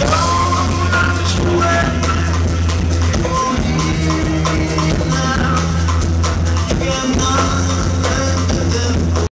Enough.